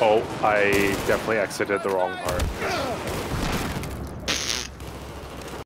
Oh, I definitely exited the wrong part.